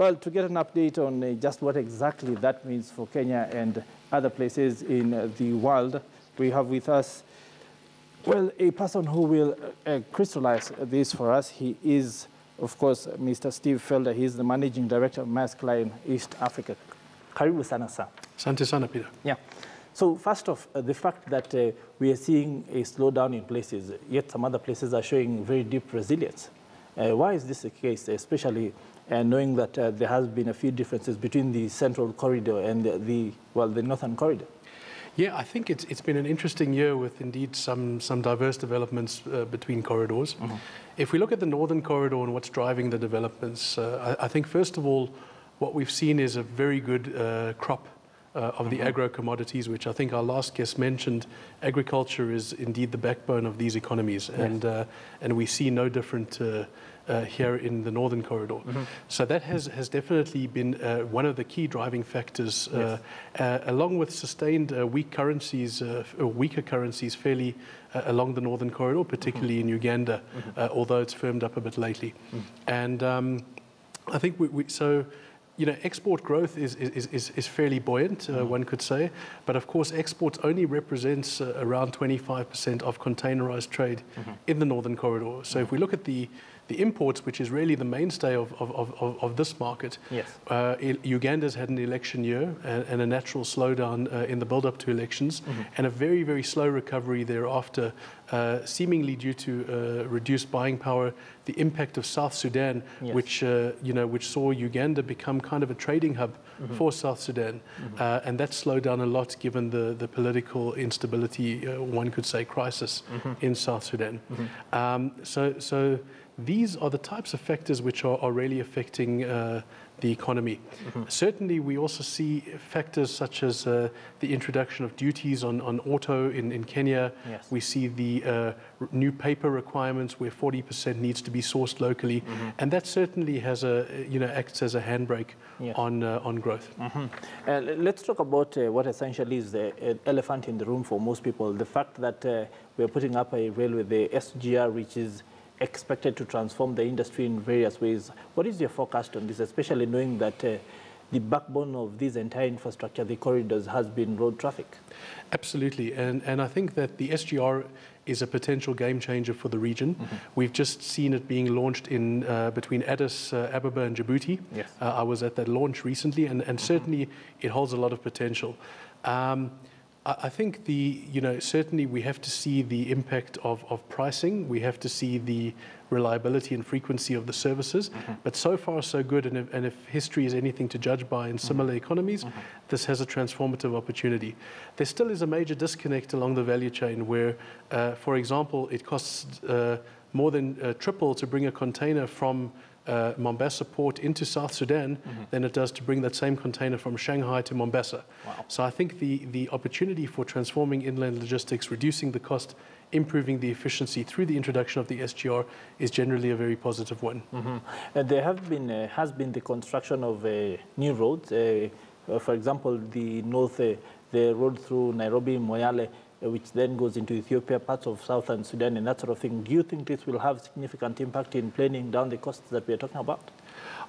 Well, to get an update on uh, just what exactly that means for Kenya and other places in uh, the world, we have with us, well, a person who will uh, crystallize this for us. He is, of course, Mr. Steve Felder. He is the managing director of Maersk Line East Africa. Karibu sana, sir. Asante sana, Peter. Yeah. So first off, uh, the fact that uh, we are seeing a slowdown in places, yet some other places are showing very deep resilience. Uh, why is this the case, especially uh, knowing that uh, there has been a few differences between the central corridor and the, the well, the northern corridor? Yeah, I think it's, it's been an interesting year with indeed some, some diverse developments uh, between corridors. Mm -hmm. If we look at the northern corridor and what's driving the developments, uh, I, I, think first of all, what we've seen is a very good uh, crop uh, of the mm-hmm. agro commodities, which I think our last guest mentioned. Agriculture is indeed the backbone of these economies, yes. and uh, and we see no different. Uh, uh here in the northern corridor. Mm -hmm. So that has, has definitely been uh, one of the key driving factors, uh, yes. along with sustained weak currencies, weaker currencies fairly along the northern corridor, particularly mm -hmm. in Uganda, mm -hmm. although it's firmed up a bit lately. Mm-hmm. And um, I think we, we so you know, export growth is, is, is, is fairly buoyant, uh, mm. one could say. But of course, exports only represents uh, around 25% of containerized trade mm -hmm. in the Northern Corridor. So mm -hmm. if we look at the the imports, which is really the mainstay of, of, of, of this market. Yes. Uh, Uganda's had an election year and, and a natural slowdown uh, in the build-up to elections, mm -hmm. and a very, very slow recovery thereafter, uh, seemingly due to uh, reduced buying power, the impact of South Sudan, yes. which, uh, you know, which saw Uganda become kind of a trading hub mm -hmm. for South Sudan. Mm -hmm. and that slowed down a lot given the, the political instability, one could say crisis mm-hmm. in South Sudan. Mm-hmm. Um, so, so these are the types of factors which are, are really affecting uh, the economy. Mm -hmm. Certainly, we also see factors such as uh, the introduction of duties on, on auto in, in Kenya. Yes. We see the uh, new paper requirements where 40% needs to be sourced locally. Mm -hmm. And that certainly has a, you know, acts as a handbrake yes. on, uh, on growth. Mm -hmm. let's talk about uh, what essentially is the elephant in the room for most people. The fact that we're putting up a railway, the SGR, which is expected to transform the industry in various ways. What is your forecast on this, especially knowing that uh, the backbone of this entire infrastructure, the corridors, has been road traffic? Absolutely, and, and I think that the SGR is a potential game changer for the region. Mm -hmm. We've just seen it being launched in uh, between Addis uh, Ababa and Djibouti. Yes. Uh, I was at that launch recently, and, and mm -hmm. certainly it holds a lot of potential. Um, I think the, you know, certainly we have to see the impact of, of pricing. We have to see the reliability and frequency of the services. Mm -hmm. But so far, so good. And if, and if, history is anything to judge by in mm-hmm. similar mm -hmm. economies, mm -hmm. this has a transformative opportunity. There still is a major disconnect along the value chain where, uh, for example, it costs uh, more than uh, triple to bring a container from uh, Mombasa port into South Sudan mm -hmm. than it does to bring that same container from Shanghai to Mombasa. Wow. So I think the, the opportunity for transforming inland logistics, reducing the cost, improving the efficiency through the introduction of the SGR is generally a very positive one. Mm -hmm. uh, there have been, uh, has been the construction of uh, new roads. Uh, uh, for example, the north, the road through Nairobi, Moyale, which then goes into Ethiopia, parts of southern Sudan, and that sort of thing. Do you think this will have significant impact in planning down the costs that we are talking about?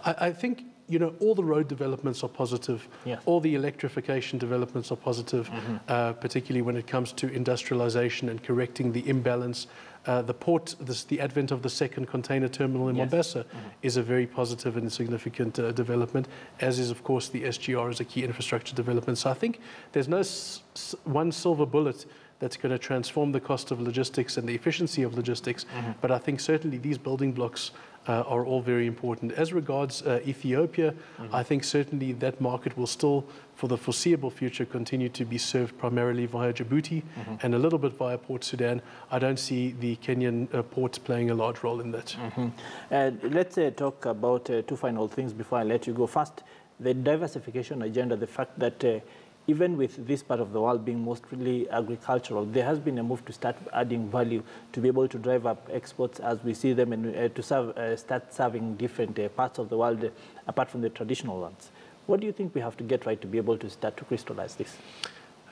I, I think you know, all the road developments are positive. Yes. All the electrification developments are positive, mm -hmm. uh, particularly when it comes to industrialization and correcting the imbalance. Uh, the port, this, the advent of the second container terminal in yes. Mombasa mm -hmm. is a very positive and significant uh, development, as is, of course, the SGR as a key infrastructure development. So I think there's no one silver bullet that's going to transform the cost of logistics and the efficiency of logistics. Mm -hmm. But I think certainly these building blocks uh, are all very important. As regards uh, Ethiopia, mm -hmm. I think certainly that market will still, for the foreseeable future, continue to be served primarily via Djibouti mm -hmm. and a little bit via Port Sudan. I don't see the Kenyan uh, ports playing a large role in that. Mm-hmm. Uh, let's uh, talk about uh, two final things before I let you go. First, the diversification agenda, the fact that even with this part of the world being mostly agricultural, there has been a move to start adding value to be able to drive up exports as we see them and uh, to serve, uh, start serving different uh, parts of the world uh, apart from the traditional ones. What do you think we have to get right to be able to start to crystallize this?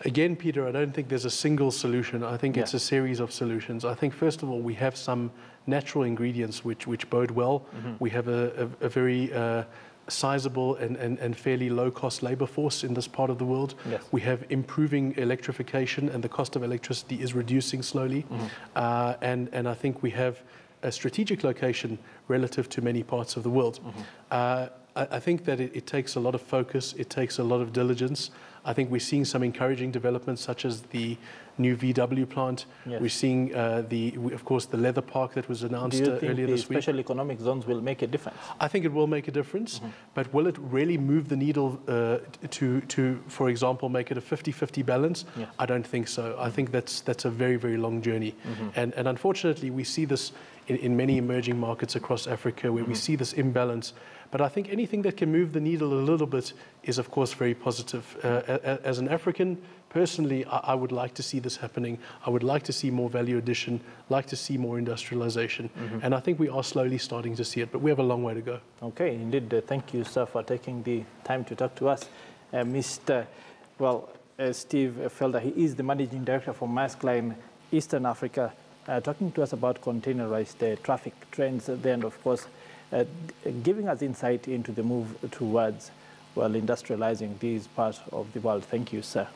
Again, Peter, I don't think there's a single solution. I think yeah. it's a series of solutions. I think, first of all, we have some natural ingredients which, which bode well. Mm -hmm. We have a, a, a very uh, sizable and, and, and fairly low cost labor force in this part of the world. Yes. We have improving electrification and the cost of electricity is reducing slowly. Uh, and, and I think we have a strategic location relative to many parts of the world. Uh, I, I think that it, it takes a lot of focus, it takes a lot of diligence. I think we're seeing some encouraging developments, such as the new VW plant. Yes. We're seeing uh, the, we- of course, the leather park that was announced uh, earlier this week. special economic zones will make a difference? I think it will make a difference, Mm-hmm. but will it really move the needle uh, to, to, for example, make it a 50-50 balance? Yes. I don't think so. I think that's, that's a very, very long journey. And, and unfortunately, we see this in, in many emerging markets across Africa where we see this imbalance. But I think anything that can move the needle a little bit is, of course, very positive. Uh, as an African, personally, I, would like to see this happening. I would like to see more value addition, like to see more industrialization. And I think we are slowly starting to see it, but we have a long way to go. Okay, indeed. Uh, thank you, sir, for taking the time to talk to us. Uh, Mr. Well, uh, Steve Felder, he is the managing director for Maersk Line Eastern Africa, uh, talking to us about containerized uh, traffic trends there, and of course, uh, giving us insight into the move towards well industrializing these parts of the world. Thank you, sir.